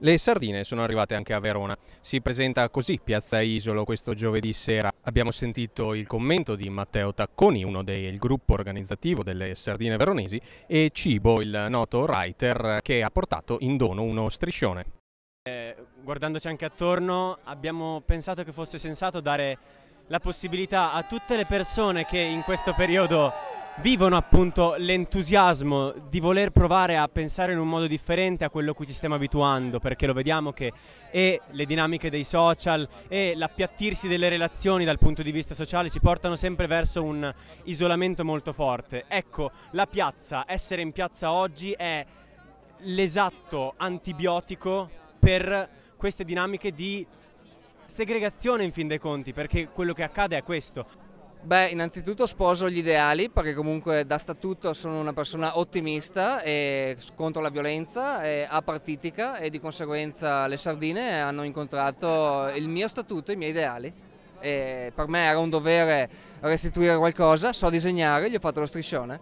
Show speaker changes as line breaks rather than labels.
Le sardine sono arrivate anche a Verona. Si presenta così Piazza Isolo questo giovedì sera. Abbiamo sentito il commento di Matteo Tacconi, uno del gruppo organizzativo delle sardine veronesi, e Cibo, il noto writer, che ha portato in dono uno striscione.
Eh, guardandoci anche attorno, abbiamo pensato che fosse sensato dare la possibilità a tutte le persone che in questo periodo vivono appunto l'entusiasmo di voler provare a pensare in un modo differente a quello a cui ci stiamo abituando, perché lo vediamo che e le dinamiche dei social e l'appiattirsi delle relazioni dal punto di vista sociale ci portano sempre verso un isolamento molto forte. Ecco, la piazza, essere in piazza oggi è l'esatto antibiotico per queste dinamiche di segregazione in fin dei conti, perché quello che accade è questo.
Beh, innanzitutto sposo gli ideali perché comunque da statuto sono una persona ottimista e contro la violenza, e apartitica e di conseguenza le sardine hanno incontrato il mio statuto, i miei ideali. E per me era un dovere restituire qualcosa, so disegnare, gli ho fatto lo striscione.